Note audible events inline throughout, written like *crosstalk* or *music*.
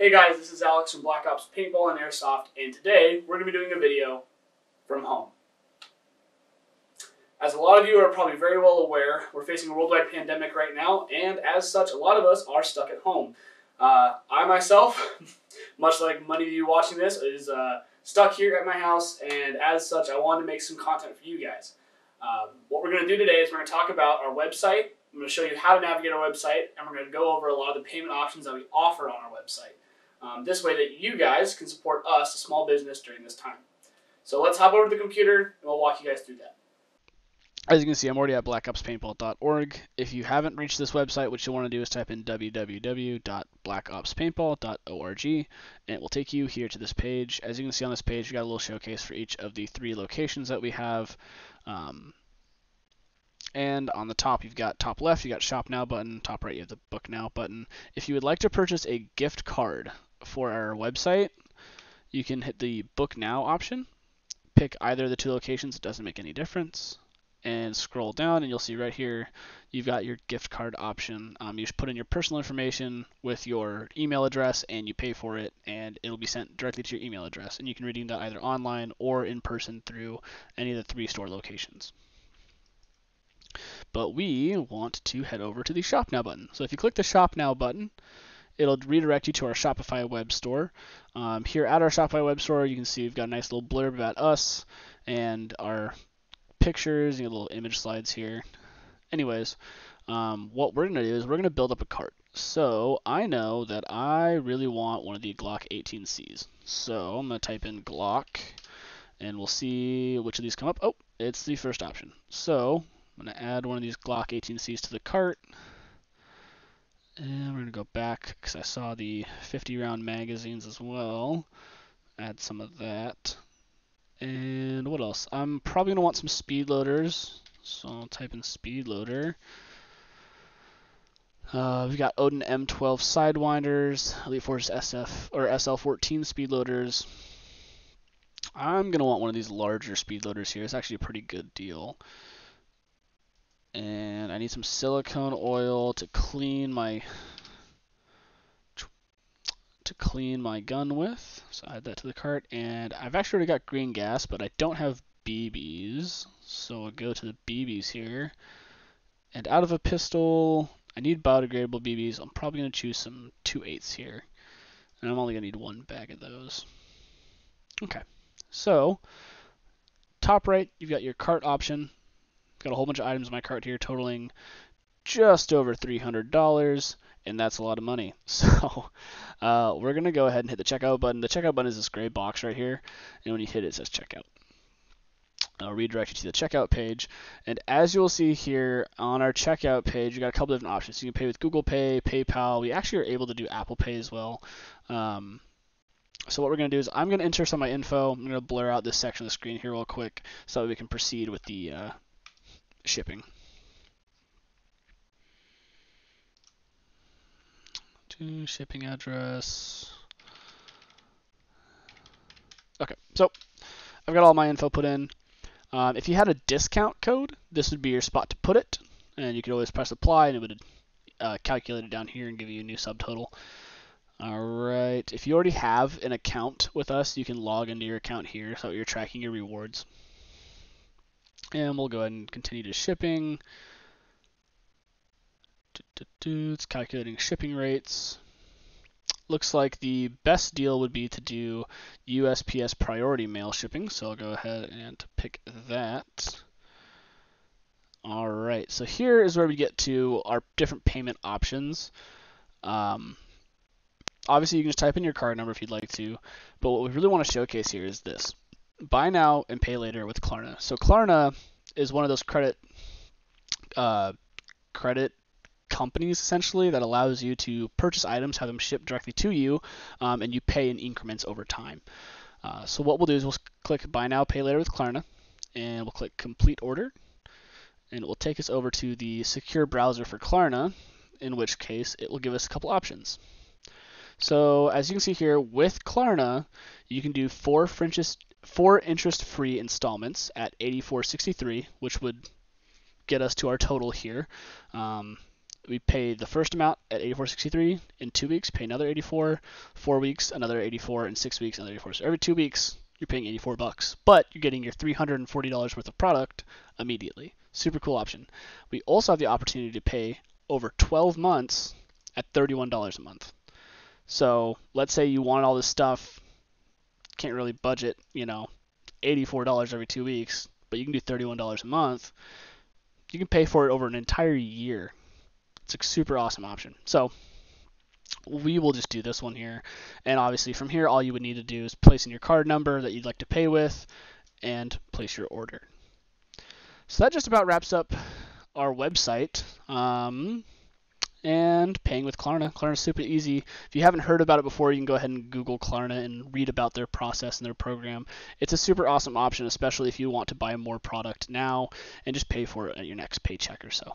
Hey guys, this is Alex from Black Ops Paintball and Airsoft, and today we're going to be doing a video from home. As a lot of you are probably very well aware, we're facing a worldwide pandemic right now, and as such, a lot of us are stuck at home. Uh, I myself, *laughs* much like many of you watching this, is uh, stuck here at my house, and as such, I wanted to make some content for you guys. Um, what we're going to do today is we're going to talk about our website. I'm going to show you how to navigate our website, and we're going to go over a lot of the payment options that we offer on our website. Um, this way that you guys can support us, a small business, during this time. So let's hop over to the computer, and we'll walk you guys through that. As you can see, I'm already at blackopspaintball.org. If you haven't reached this website, what you'll want to do is type in www.blackopspaintball.org, and it will take you here to this page. As you can see on this page, we got a little showcase for each of the three locations that we have. Um, and on the top, you've got top left, you got Shop Now button. Top right, you have the Book Now button. If you would like to purchase a gift card for our website, you can hit the Book Now option. Pick either of the two locations; it doesn't make any difference and scroll down and you'll see right here you've got your gift card option. Um, you just put in your personal information with your email address and you pay for it and it'll be sent directly to your email address and you can redeem that either online or in person through any of the three store locations. But we want to head over to the Shop Now button. So if you click the Shop Now button, it'll redirect you to our Shopify web store. Um, here at our Shopify web store, you can see we've got a nice little blurb about us and our pictures, you know, little image slides here. Anyways, um, what we're going to do is we're going to build up a cart. So I know that I really want one of the Glock 18Cs. So I'm going to type in Glock, and we'll see which of these come up. Oh, it's the first option. So I'm going to add one of these Glock 18Cs to the cart. And we're going to go back because I saw the 50 round magazines as well. Add some of that. And what else? I'm probably going to want some speed loaders. So I'll type in speed loader. Uh, we've got Odin M12 Sidewinders, Elite Force SF or SL14 speed loaders. I'm going to want one of these larger speed loaders here. It's actually a pretty good deal. And I need some silicone oil to clean my to clean my gun with. So add that to the cart. And I've actually already got green gas, but I don't have BBs. So I'll go to the BBs here. And out of a pistol, I need biodegradable BBs. I'm probably going to choose some 2 8s here. And I'm only going to need one bag of those. Okay, so top right, you've got your cart option. Got a whole bunch of items in my cart here totaling just over $300 and that's a lot of money. *laughs* So uh, we're going to go ahead and hit the checkout button. The checkout button is this gray box right here, and when you hit it, it says checkout. I'll redirect you to the checkout page. And as you'll see here on our checkout page, you got a couple different options. You can pay with Google Pay, PayPal. We actually are able to do Apple Pay as well. Um, so what we're going to do is I'm going to enter some of my info. I'm going to blur out this section of the screen here real quick so that we can proceed with the uh, shipping. to shipping address. Okay, so I've got all my info put in. Um, if you had a discount code, this would be your spot to put it, and you could always press apply, and it would uh, calculate it down here and give you a new subtotal. All right, if you already have an account with us, you can log into your account here, so you're tracking your rewards. And we'll go ahead and continue to shipping. It's calculating shipping rates. Looks like the best deal would be to do USPS priority mail shipping, so I'll go ahead and pick that. All right, so here is where we get to our different payment options. Um, obviously, you can just type in your card number if you'd like to, but what we really want to showcase here is this. Buy now and pay later with Klarna. So Klarna is one of those credit uh, credit companies essentially that allows you to purchase items, have them shipped directly to you, um, and you pay in increments over time. Uh, so what we'll do is we'll click Buy Now, Pay Later with Klarna, and we'll click Complete Order, and it will take us over to the secure browser for Klarna, in which case it will give us a couple options. So as you can see here, with Klarna, you can do four, four interest-free installments at 84.63, which would get us to our total here. Um, we pay the first amount at 84.63 in two weeks, pay another 84, four weeks, another 84, and six weeks, another 84. So every two weeks, you're paying 84 bucks, but you're getting your $340 worth of product immediately. Super cool option. We also have the opportunity to pay over 12 months at $31 a month. So let's say you want all this stuff, can't really budget, you know, $84 every two weeks, but you can do $31 a month. You can pay for it over an entire year. It's a super awesome option. So we will just do this one here. And obviously from here, all you would need to do is place in your card number that you'd like to pay with and place your order. So that just about wraps up our website. Um, and paying with Klarna. Klarna's super easy. If you haven't heard about it before, you can go ahead and Google Klarna and read about their process and their program. It's a super awesome option, especially if you want to buy more product now and just pay for it at your next paycheck or so.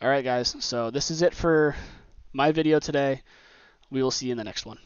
All right, guys. So this is it for my video today. We will see you in the next one.